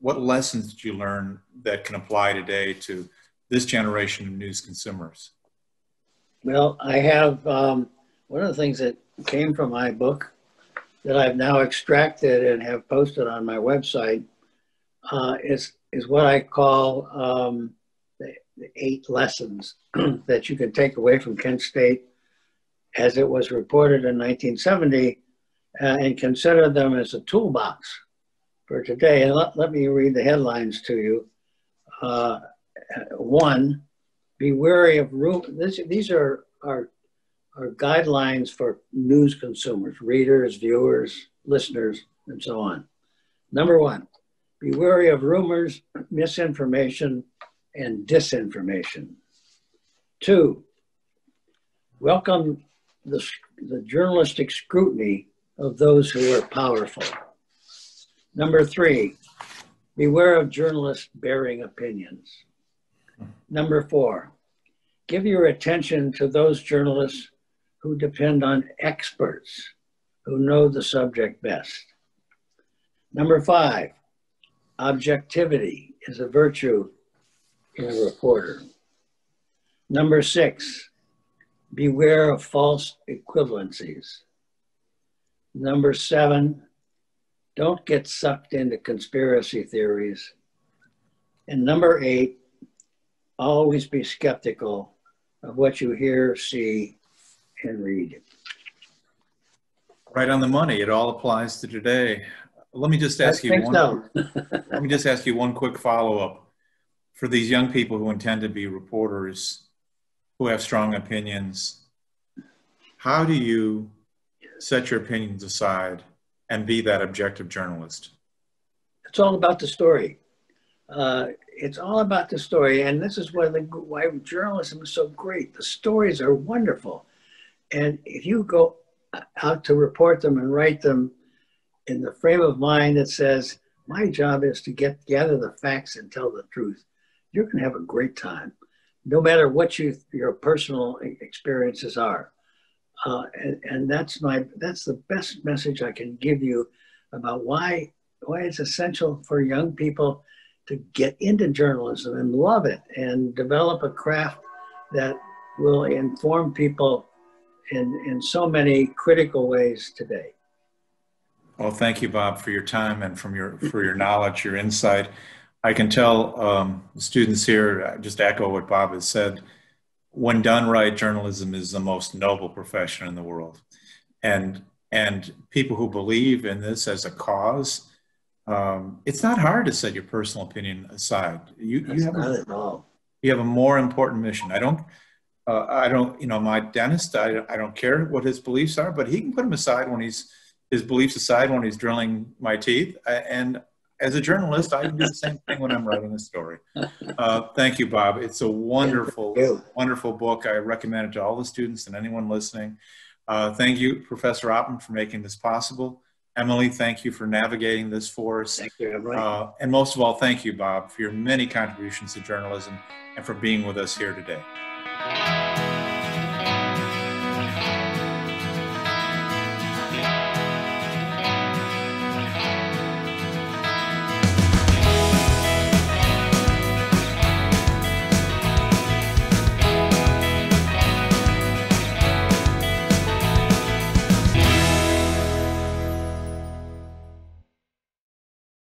What lessons did you learn that can apply today to this generation of news consumers? Well, I have um, one of the things that came from my book that I've now extracted and have posted on my website uh, is is what I call um, eight lessons that you can take away from Kent State as it was reported in 1970 uh, and consider them as a toolbox for today. And let, let me read the headlines to you. Uh, one, be wary of room. These are, are, are guidelines for news consumers, readers, viewers, listeners, and so on. Number one, be wary of rumors, misinformation, and disinformation. Two, welcome the, the journalistic scrutiny of those who are powerful. Number three, beware of journalists bearing opinions. Number four, give your attention to those journalists who depend on experts who know the subject best. Number five, objectivity is a virtue in a reporter. Number six, beware of false equivalencies. Number seven, don't get sucked into conspiracy theories. And number eight, always be skeptical of what you hear, see, and read. Right on the money. It all applies to today. Let me just ask I you one. so. Let me just ask you one quick follow up. For these young people who intend to be reporters, who have strong opinions, how do you set your opinions aside and be that objective journalist? It's all about the story. Uh, it's all about the story, and this is why the why journalism is so great. The stories are wonderful, and if you go out to report them and write them in the frame of mind that says, "My job is to get gather the facts and tell the truth," you're going to have a great time, no matter what you your personal experiences are. Uh, and, and that's my that's the best message I can give you about why why it's essential for young people to get into journalism and love it and develop a craft that will inform people in, in so many critical ways today. Well, thank you, Bob, for your time and from your for your knowledge, your insight. I can tell um, students here just echo what Bob has said. When done right, journalism is the most noble profession in the world, and and people who believe in this as a cause, um, it's not hard to set your personal opinion aside. You you have not a, at all. you have a more important mission. I don't. Uh, I don't, you know, my dentist, I, I don't care what his beliefs are, but he can put them aside when he's, his beliefs aside when he's drilling my teeth. And as a journalist, I can do the same thing when I'm writing a story. Uh, thank you, Bob. It's a wonderful, wonderful book. I recommend it to all the students and anyone listening. Uh, thank you, Professor Oppen, for making this possible. Emily, thank you for navigating this for us. Thank you, Emily. Uh, and most of all, thank you, Bob, for your many contributions to journalism and for being with us here today.